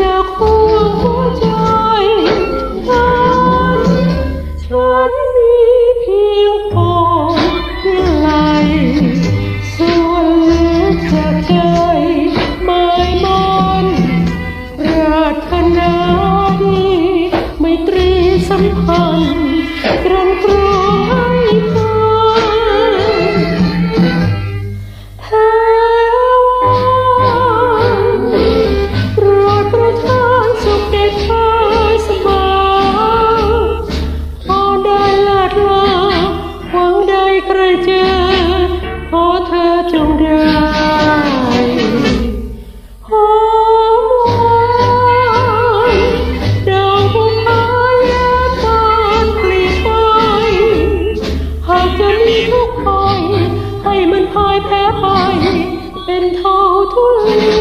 จากหัหัวใจฉันฉันมีเพียงพอที่ไหลส่วนเลือจากใจหมายมอนปรารถนาดีไม่ตรีสัมพันธ์กรันกร ลูกคอยให้มันพายแพ้ไปเป็นเท่าทุลี